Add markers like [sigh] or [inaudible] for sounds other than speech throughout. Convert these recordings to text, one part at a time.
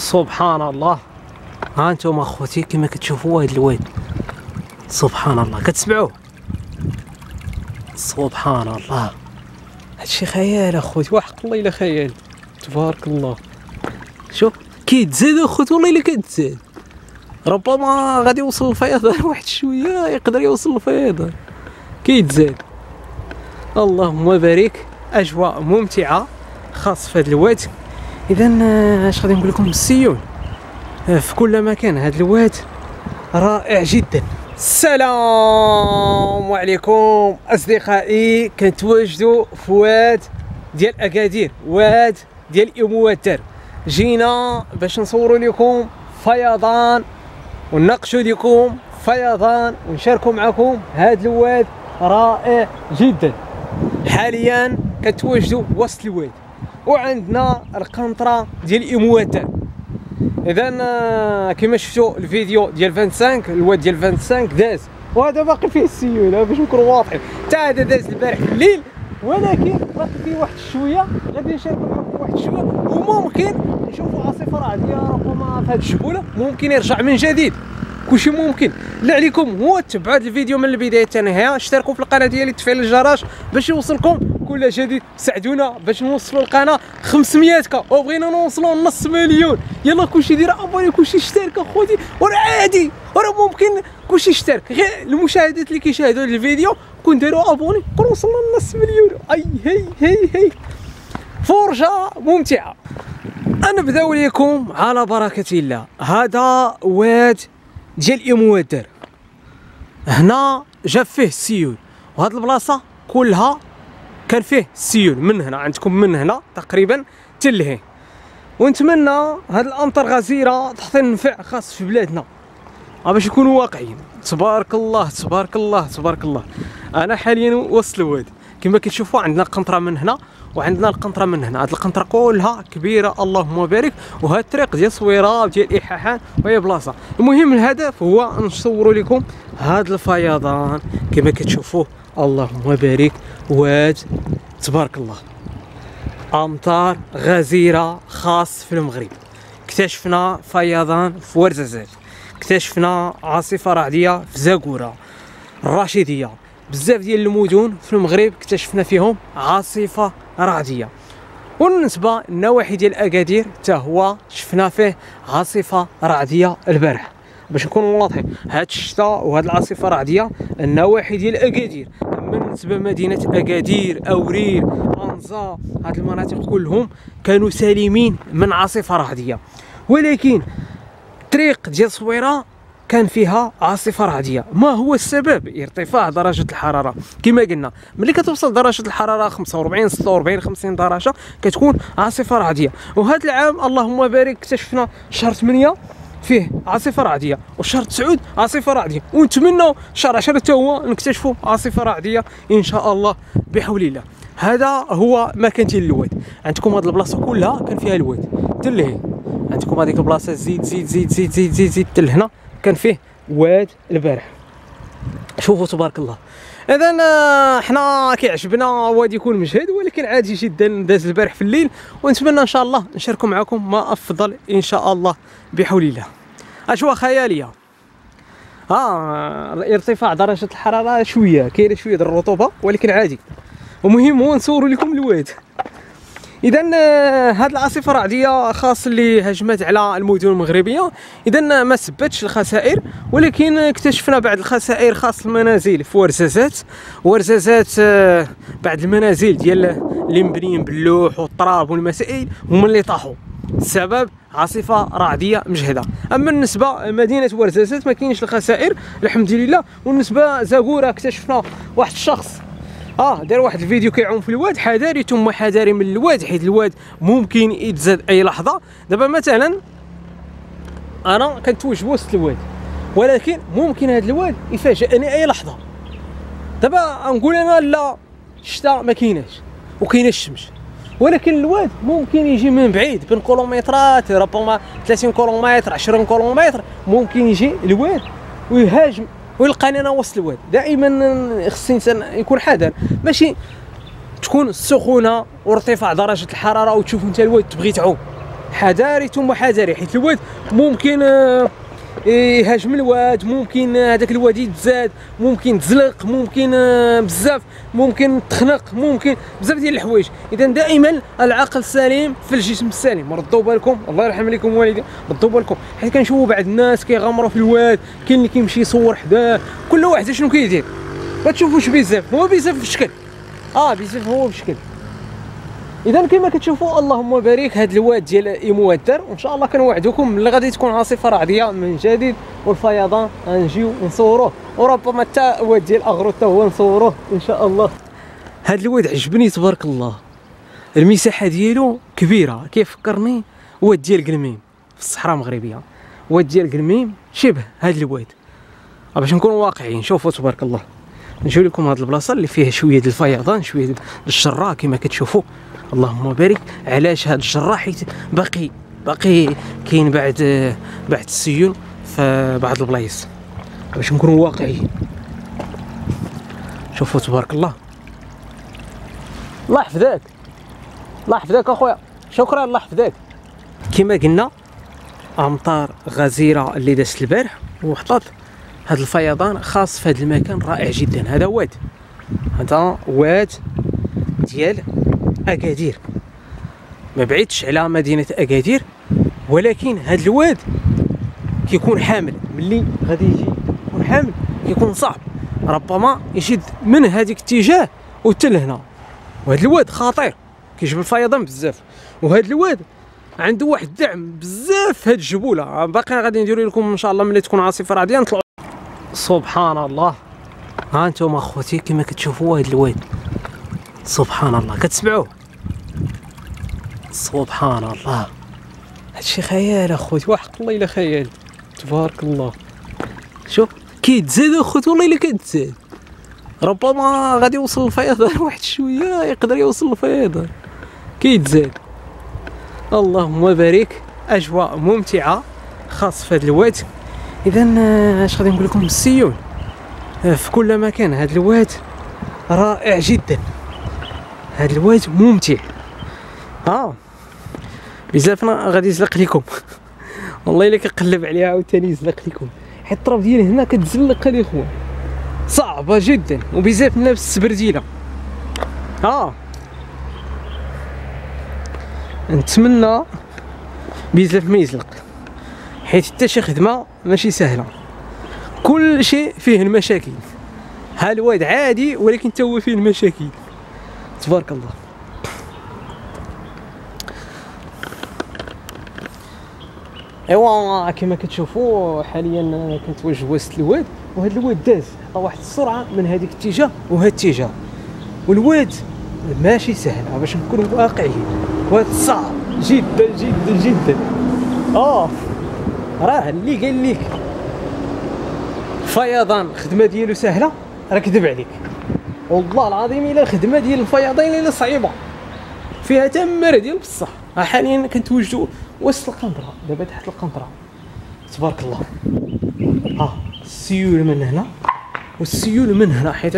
سبحان الله. ها أنتم اخوتي كما كتشوفوا هاد الواد سبحان الله. كتسمعوه؟ سبحان الله. هادشي خيال اخوتي وحق الله الا خيال. تبارك الله. شوف كيتزاد اخوتي والله الا كتزاد. ربما غادي يوصل الفيضان [laughs] واحد شوية يقدر يوصل الفيضان. كيتزاد. اللهم بارك. أجواء ممتعة خاص في هذا الواد اذا آه، اش غادي نقول لكم؟ السيون آه، في كل مكان. هذا الواد رائع جدا. السلام عليكم. أصدقائي كنتواجدوا في واد ديال أكادير واد ديال امواتر جينا باش نصوروا لكم فيضان ونناقشوا لكم فيضان ونشاركوا معكم. هذا الواد رائع جدا. حاليا كتواجدوا وسط الواد. وعندنا القنطرة ديال امواتر إذا كما شفتوا الفيديو ديال 25 الواد ديال 25 داز. وهذا باقي فيه السيوله باش نكونوا واضحين. حتى هذا داز البارح في الليل. ولكن باقي فيه واحد شوية. غادي نشاركوا معكم واحد شوية. وممكن نشوفوا عاصفة رعديه ربما في هذه الشبولة ممكن يرجع من جديد. كلشي ممكن. اللي عليكم هو تبعوا الفيديو من البداية حتى النهاية. اشتركوا في القناة ديالي تفعيل الجرس باش يوصلكم كل جديد ساعدونا باش نوصلوا القناه 500 كا وبغينا نوصلوا نص مليون. يلا كلشي دير أبوني كلشي اشترك أخوتي. وراه عادي وراه ممكن كلشي اشترك غير المشاهدات اللي كيشاهدوا الفيديو كون داروا أبوني كون وصلنا لنص مليون. أي هي هي هي. فرجة ممتعة. نبداو لكم على بركة الله. هذا واد ديال امواتر هنا جا فيه السيول. وهاد البلاصة كلها كان فيه السيول من هنا عندكم من هنا تقريبا تلهي. ونتمنى هاد الأمطار غزيرة تعطي النفع خاص في بلادنا. باش نكونوا واقعيين. تبارك الله تبارك الله تبارك الله. أنا حاليا وسط الوادي كما كتشوفوا عندنا قنطرة من هنا وعندنا القنطرة من هنا. هاد القنطرة كلها كبيرة اللهم بارك وهاد الطريق ديال صويرة ديال إيحاحان وهي بلاصة. المهم الهدف هو نصوروا لكم هاد الفيضان. كما كتشوفوا اللهم بارك. واد تبارك الله. أمطار غزيرة خاص في المغرب. اكتشفنا فيضان في ورزازات. اكتشفنا عاصفة رعدية في زاكورة. الرشيديه بزاف ديال المدن في المغرب اكتشفنا فيهم عاصفة رعدية. وبالنسبه للنواحي ديال اكادير حتى هو شفنا فيه عاصفة رعدية البارح باش نكونوا واضحين. هاد الشتاء وهاد العاصفة الرعديه النواحي ديال اكادير اما بالنسبة لمدينة أكادير أورير أنزا هاد المناطق كلهم كانوا سالمين من عاصفة رعديه ولكن طريق ديال صويره كان فيها عاصفة رعديه ما هو السبب؟ ارتفاع درجة الحرارة. كما قلنا ملي كتوصل درجة الحرارة 45 46 50 درجة كتكون عاصفة رعديه وهذا العام اللهم بارك اكتشفنا شهر 8 فيه عاصفة رعدية وشهر 9 عاصفة رعدية. ونتمنى شهر 10 حتى هو نكتشفوا عاصفة رعدية إن شاء الله بحول الله. هذا هو مكان ديال الواد عندكم هذه البلاصة كلها كان فيها الواد تلهي عندكم هذيك البلاصة زيد زيد زيد زيد زيد زيد, زيد تل هنا كان فيه واد البارح. شوفوا تبارك الله. اذا آه، حنا كيعجبنا وادي يكون مجهد ولكن عادي جدا داز البارح في الليل ونتمنى إن شاء الله نشاركوا معكم ما أفضل إن شاء الله بحول الله. أجواء خيالية. ها ارتفاع درجة الحرارة شوية كاينة شوية الرطوبة ولكن عادي. المهم هو نصوروا لكم الواد. اذا هذه العاصفة الرعديه خاص اللي هجمت على المدن المغربية. اذا ما سبتش الخسائر ولكن اكتشفنا بعض الخسائر خاص المنازل في ورزازات ورزازات آه، بعض المنازل ديال اللي مبنيين باللوح والتراب والمسائل هما اللي طاحوا. السبب عاصفة رعدية مجهدة. أما بالنسبة لمدينة ورزازات ما كاينش الخسائر الحمد لله. والنسبة زاكورة اكتشفنا واحد الشخص آه دار واحد الفيديو كيعوم في الواد حذاري ثم حذاري من الواد حيت الواد ممكن يتزاد أي لحظة. دابا مثلا أنا كنتوجه وسط الواد ولكن ممكن هذا الواد يفاجئني أي لحظة. دابا نقول أنا لا الشتاء ما كايناش وكاينه الشمس. ولكن الواد ممكن يجي من بعيد بين كيلومترات ربما 30 كيلومتر 20 كيلومتر ممكن يجي الواد ويهاجم ويلقاني أنا وسط الواد. دائما خصني يكون حذر. ماشي تكون السخونة وارتفاع درجة الحرارة وتشوف أنت الواد تبغي تعوم. حذاري ثم حذاري حيت الواد ممكن آه، يهاجم الواد ممكن هذاك الواد يتزاد ممكن تزلق ممكن آه، بزاف ممكن تخنق ممكن بزاف ديال الحوايج. إذا دائما العقل السليم في الجسم السليم. ردوا بالكم؟ الله يرحم لكم والدين ردوا بالكم. حيت كنشوفوا بعض الناس كيغامروا في الواد كاين اللي كيمشي يصور حداه. كل واحد شنو كيدير؟ ما تشوفوش بزاف. هو بزاف في الشكل. آه بزاف هو في الشكل. اذا كما كتشوفوا اللهم بارك هذا الواد ديال ايمو وإن شاء الله كنوعدكم ملي غادي تكون عاصفة رعدية من جديد. والفيضان غنجيو نصوروه. وربما حتى واد ديال أغرو حتى هو نصوروه إن شاء الله. هذا الواد عجبني تبارك الله. المساحة ديالو كبيرة. كيفكرني واد ديال قلميم في الصحراء المغربية. واد ديال قلميم شبه هذا الواد. باش نكونوا واقعيين؟ شوفوا تبارك الله. نجيو لكم هاد البلاصة اللي فيها شوية ديال الفيضان شوية ديال الشراء كما كتشوفوا. اللهم بارك علاش هاد الشراء حيت باقي باقي كاين بعد بعد السيول في بعض البلايص. باش نكونوا واقعيين. شوفوا تبارك الله. الله يحفظك. الله يحفظك أخويا. شكرا الله يحفظك. كما قلنا أمطار غزيرة اللي دازت البارح وحطت هذا الفيضان خاص في هذا المكان رائع جدا. هذا واد. هذا واد ديال أكادير. ما بعيدش على مدينة أكادير ولكن هذا الواد كيكون حامل. ملي غادي يجي يكون حامل كيكون صعب. ربما يشد من هذيك الاتجاه وحتى لهنا وهذا الواد خطير كيجيب الفيضان بزاف. وهذا الواد عنده واحد الدعم بزاف في هذه الجبولة. باقي غادي نديرو لكم إن شاء الله ملي تكون عاصفة رعديه نطلعوا سبحان الله ها أنتم اخوتي كما كتشوفوا هذا الواد. سبحان الله كتسمعوه؟ سبحان الله. هادشي خيال اخوتي وحق الله الا خيال. تبارك الله. شوف كيتزاد اخوتي والله الا كيتزاد ربما غادي يوصل الفيضان [laughs] واحد شوية يقدر يوصل الفيضان كيتزاد. اللهم بارك. أجواء ممتعة خاص في هذا الواد اذا اش غادي نقول لكم؟ السيول. في كل مكان. هذا الواد رائع جدا. هذا الواد ممتع. آه. بزاف غادي يزلق لكم [laughs] والله إلا كنقلب عليها عاوتاني يزلق لكم حيت الطرف ديال هنا كتزلق الاخوان صعبة جدا وبزاف الناس السبرديله آه. نتمنى بزاف ما يزلق. حيت حتى شي خدمة ماشي سهلة. كل شيء فيه المشاكل. ها الواد عادي ولكن تا هو فيه المشاكل. تبارك الله. ايوا كما كتشوفوا حاليا كنتواجه وسط الواد وهذا الواد داز واحد السرعة من هذيك الاتجاه وهذا الاتجاه والواد ماشي سهل باش نكونوا واقعيين. واد صعب جدا جدا جدا. آه راه اللي قال لك فيضان الخدمة ديالو سهلة راه كذب عليك. والله العظيم إلا الخدمة ديال الفيضان إلا صعيبة. فيها تمر ديال بصح. حاليا كنتوجدوا وسط القنطرة. دابا تحت القنطرة. تبارك الله. آه السيول من هنا والسيول من هنا حيت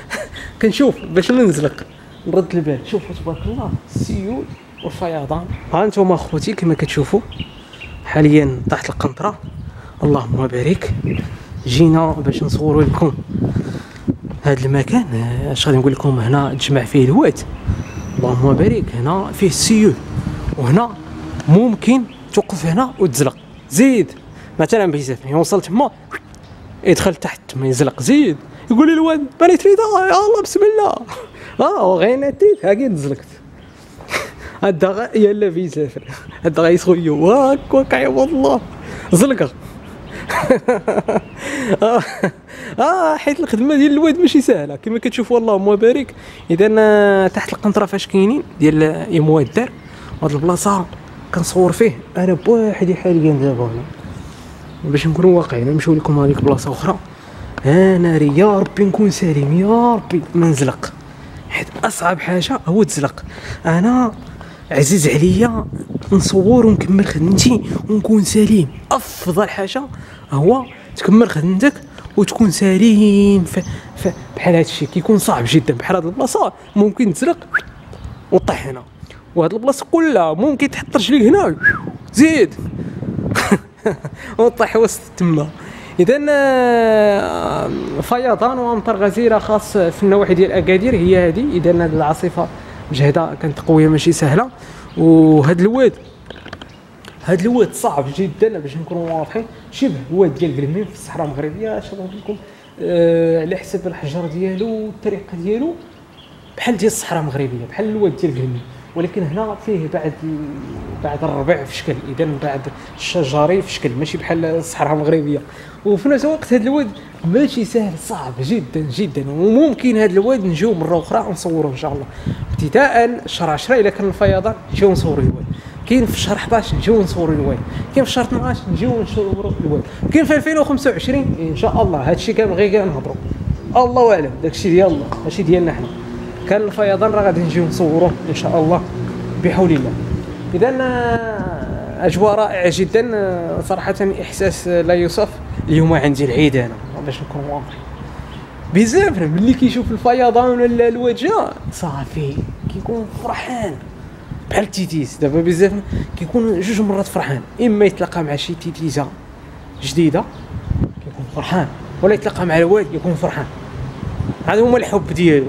[laughs] كنشوف باش ننزلق. نرد البال. شوفوا تبارك الله السيول والفيضان. ها أنتم اخوتي كما كتشوفوا حاليا تحت القنطرة. اللهم بارك. جينا باش نصوروا لكم هذا المكان. اش غادي نقول لكم هنا تجمع فيه الواد اللهم بارك. هنا فيه السيول. وهنا ممكن توقف هنا وتزلق. زيد. مثلا بزاف يوصل تما يدخل تحت ما يزلق. زيد يقول لي الواد ماني تريد الله بسم الله. آه غير نتيت هاكي تزلقت. [laughs] هذا يلا بيزاف هذا غيسخيو واك واك والله. زلقة. [laughs] آه،, آه حيت الخدمة ديال الواد ماشي سهلة. كما كتشوفوا اللهم بارك. اذا آه، تحت القنطرة فاش كاينين ديال ايمو الدار هاد البلاصة كنصور فيه. أنا بوحدي حاليا دابا باش نكونوا واقعيين نمشيو لكم هذيك بلاصة أخرى. أنا يا ربي نكون سليم يا ربي ما نزلق حيت أصعب حاجة هو تزلق. أنا عزيز عليا نصور ونكمل خدمتي ونكون سليم أفضل حاجة هو تكمل خدمتك وتكون سليم ف... ف... بحال هذا كيكون صعب جدا. بحال هذه البلاصة ممكن تزرق وطيح هنا. وهاد البلاصة كلها ممكن تحط رجليك هنا. زيد. [laughs] وطيح وسط تما. اذا آه، فيضان وأمطار غزيرة خاص في النواحي ديال أكادير هي هذه اذا هذه العاصفة مجهدة كانت قوية ماشي سهلة. وهذا الواد هذا الواد صعب جدا باش نكونوا واضحين. شبه الواد ديال قلميم في الصحراء المغربية نقول لكم آه على حسب الحجر ديالو والطريقة ديالو. بحال ديال الصحراء المغربية بحال الواد ديال قلميم ولكن هنا فيه بعد بعد الربع في شكل اذا بعد الشجري في شكل ماشي بحال الصحراء المغربية. وفي نفس الوقت هذا الواد ماشي سهل صعب جدا جدا. وممكن هذا الواد نجيو مرة أخرى ونصوره إن شاء الله. ابتداء شهر 10 إلا كان الفيضان نجيو نصوروا الواد. كاين في شهر 11 نجيو نصوروا الواد. كاين في شهر 12 نجيو نصوروا الواد. كاين في 2025 إن شاء الله الشيء كان غير كنهضروا الله أعلم داك الشيء ديال الله ماشي ديالنا حنا. كان الفيضان راه غادي نجيو نصوروه إن شاء الله بحول الله. اذا آه، أجواء رائعة جدا آه، صراحة إحساس لا يوصف. اليوم عندي العيد أنا. باش نكون واضح بزاف ملي كيشوف الفيضان ولا الوجه. صافي. كيكون فرحان. بحال التيتيز دابا بزاف كيكون جوج مرات فرحان. إما يتلاقى مع شي تيتيزه جديدة كيكون فرحان. ولا يتلاقى مع الواد يكون فرحان. هذا هو الحب ديالو.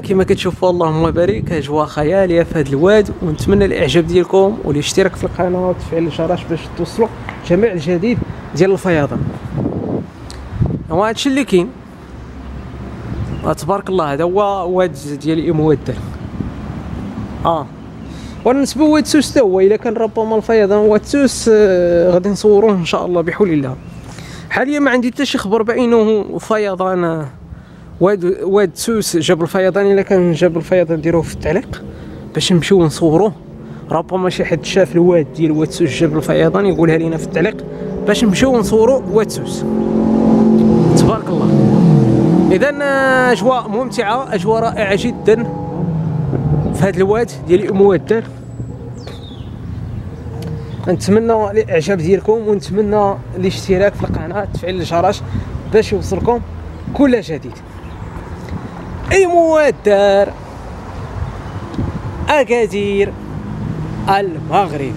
كما كتشوفوا اللهم بارك اجواء خياليه في هذا الواد ونتمنى الاعجاب ديالكم والاشتراك في القناة وتفعيل الجرس باش توصلوا جميع الجديد ديال الفيضان هو هادشي اللي كاين. تبارك الله هذا هو واد ديال امواد آه. ونسبة واد سوس تا هو إلا كان ربما الفيضان واد سوس آه غادي نصوروه إن شاء الله بحول الله. حاليا ما عندي حتى شي خبر بأنه فيضان آه واد واد سوس جاب الفيضان إلا كان جاب الفيضان نديروه في التعليق باش نمشيو نصوروه ربما شي حد شاف الواد ديال واد سوس جاب الفيضان يقولها لينا في التعليق باش نمشيو نصورو واد سوس. تبارك الله. اذا أجواء ممتعة أجواء رائعة جدا في هذا الواد ديال ام وادر نتمنى الإعجاب ديالكم ونتمنى الاشتراك في القناة تفعيل الجرس باش يوصلكم كل جديد. أي موادر أكادير المغرب.